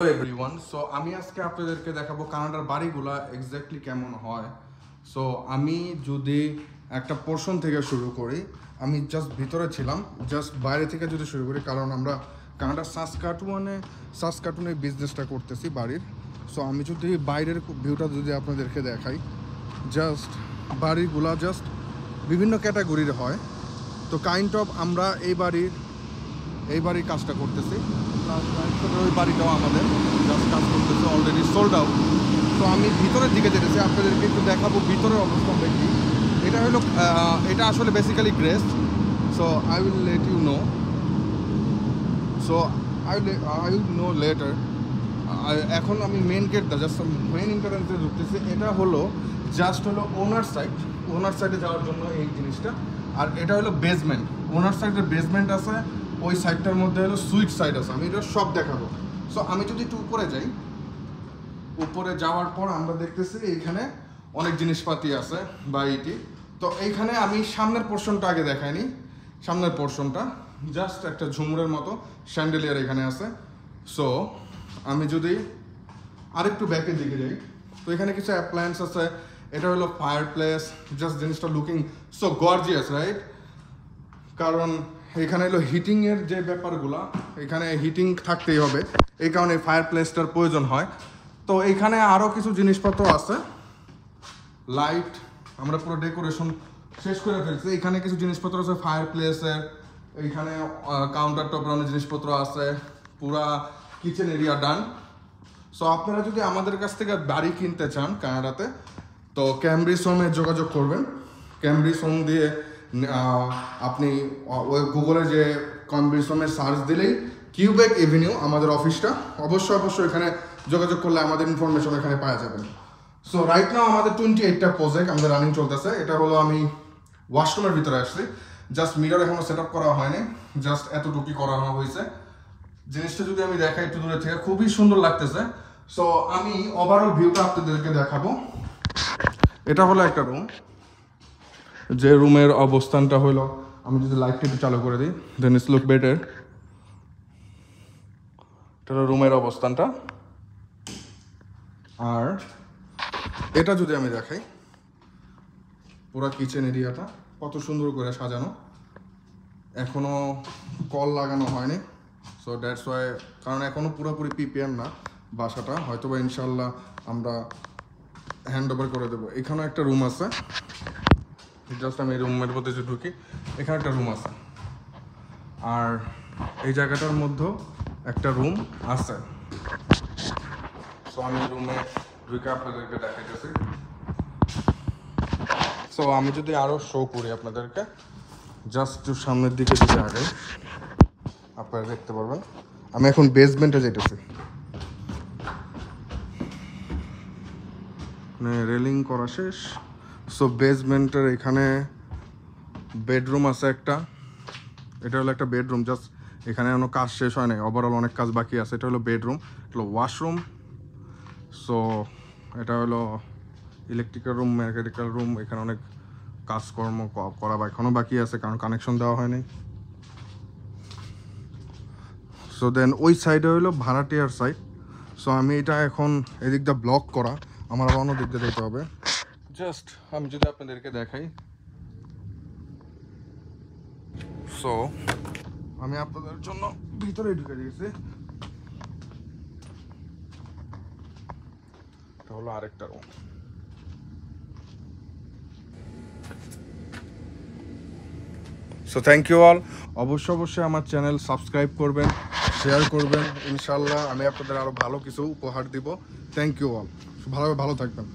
Everyone so আমি আজকে আপনাদেরকে দেখাবো কানাডার বাড়িগুলা এক্স্যাক্টলি কেমন হয়। সো আমি যদি একটা পোর্শন থেকে শুরু করি, আমি জাস্ট ভিতরে ছিলাম জাস্ট বাইরে থেকে যদি শুরু করি, কারণ আমরা কানাডার সাসকাটুয়ানে সাসকাটুনে বিজনেসটা করতেছি বাড়ির। সো আমি যদি বাইরের ভিউটা যদি আপনাদেরকে দেখাই জাস্ট বাড়িগুলা জাস্ট বিভিন্ন ক্যাটাগরির হয়। তো কাইন্ড অফ আমরা এই বাড়ির এই বাড়ির কাজটা করতেছি। ওই বাড়িটাও আমাদের। জাস্ট কাজ করতেছে অলরেডি সোল্ড আউট তো আমি ভিতরের দিকে যেতেছি, আপনাদেরকে একটু দেখাবো ভিতরের অবস্থানটা কি এটা হলো এটা আসলে basically grace so I will let you know so I I will know later এখন আমি মেন গেটটা জাস্ট মেন ইন্টারেন্সে ঢুকতেছি। এটা হলো জাস্ট হলো ওনার সাইড ওনার সাইডে যাওয়ার জন্য এই জিনিসটা। আর এটা হলো বেসমেন্ট ওনার সাইডের বেসমেন্ট আছে। ওই সাইডটার মধ্যে হলো সুইট সাইড আছে, আমি এটা সব দেখাবো। সো আমি যদি একটু উপরে যাই, উপরে যাওয়ার পর আমরা দেখতেছি এইখানে অনেক জিনিসপাতি আছে বা এইটি তো এইখানে আমি সামনের পোর্শনটা আগে দেখাইনি, সামনের পোর্শনটা জাস্ট একটা ঝুমুরের মতো স্যান্ডেলিয়ার এখানে আছে। সো আমি যদি আরেকটু ব্যাকের দিকে যাই, তো এখানে কিছু অ্যাপ্লায়েন্স আছে, এটা হলো ফায়ার প্লেস জাস্ট জিনিসটা লুকিং সো গর্জিয়াস রাইট কারণ এখানে হলো হিটিংয়ের যে ব্যাপারগুলো, এখানে হিটিং থাকতেই হবে। এই কারণে ফায়ার প্লেসটার প্রয়োজন হয়। তো এখানে আরও কিছু জিনিসপত্র আছে। লাইট আমরা পুরো ডেকোরেশন শেষ করে ফেলছি। এখানে কিছু জিনিসপত্র আছে ফায়ার প্লেসের এইখানে কাউন্টার টপের অনেক জিনিসপত্র আছে। পুরা কিচেন এরিয়া ডান সো আপনারা যদি আমাদের কাছ থেকে বাড়ি কিনতে চান কানাডাতে, তো ক্যামব্রিজ হোমে যোগাযোগ করবেন। ক্যামব্রিজ হোম দিয়ে আপনি গুগলে যে হোমে সার্চ দিলেই কিউবেক এভিনিউ আমাদের অফিসটা, অবশ্যই অবশ্যই এখানে যোগাযোগ করলে আমাদের ইনফরমেশন এখানে পাওয়া যাবে। সো রাইট নাও আমাদের টোয়েন্টি এইটটা প্রজেক্ট আমাদের রানিং চলতেছে। এটা হলো আমি ওয়াশরুমের ভিতরে আসছি। জাস্ট মিরর এখনও সেট আপ করা হয়নি। জাস্ট এতটুকুই করানো হয়েছে। জিনিসটা যদি আমি দেখাই একটু দূরে থেকে, খুবই সুন্দর লাগতেছে। সো আমি ওভারঅল ভিউটা আপনাদেরকে দেখাবো। এটা হলো একটা রুম যে রুমের অবস্থানটা হলো আমি যদি লাইটটা একটু চালু করে দিই দেন ইস লুক বেটার এটা রুমের অবস্থানটা। আর এটা যদি আমি দেখাই, পুরো কিচেন এরিয়াটা কত সুন্দর করে সাজানো। এখনও কল লাগানো হয়নি সো দ্যাটস ওয়াই কারণ এখনও পুরোপুরি পিপিএম না বাসাটা। হয়তো বা ইনশাল্লাহ আমরা হ্যান্ড ওভার করে দেবো। এখানে একটা রুম আছে। জাস্ট আমি রুমের মধ্যে যে ঢুকি, এখানে একটা রুম আছে। আর এই জায়গাটার মধ্যেও একটা রুম আছে। সো আমি রুমে ঢুকে আপনাদেরকে দেখাইতেছি। সো আমি যদি আরও শো করি আপনাদেরকে জাস্ট একটু সামনের দিকে যদি আগে আপনারা দেখতে পারবেন। আমি এখন বেসমেন্টে যেতেছি রেলিং করা শেষ। সো বেসমেন্টের এখানে বেডরুম আছে একটা। এটা হলো একটা বেডরুম জাস্ট এখানে কোনো কাজ শেষ হয় নাই। ওভারঅল অনেক কাজ বাকি আছে। এটা হলো বেডরুম এটা হলো ওয়াশরুম সো এটা হলো ইলেকট্রিক্যাল রুম মেকানিক্যাল রুম এখানে অনেক কাজকর্ম করা বা এখনও বাকি আছে, কারণ কানেকশন দেওয়া হয়নি। সো দেন ওই সাইডে হলো ভাড়াটিয়ার সাইড সো আমি এটা এখন এদিক দিয়ে ব্লক করা। আমার আবার অন্য দিক দিয়ে যেতে হবে। জাস্ট আমি যদি আপনাদেরকে দেখাই। সো আমি আপনাদের জন্য ভিতরে ঢুকে দিয়েছি। এটা হলো আরেকটা room so thank you all অবশ্যই অবশ্যই আমার চ্যানেল সাবস্ক্রাইব করবেন শেয়ার করবেন। ইনশাল্লাহ আমি আপনাদের আরও ভালো কিছু উপহার দিব। থ্যাংক ইউ অল ভালো ভালো থাকবেন।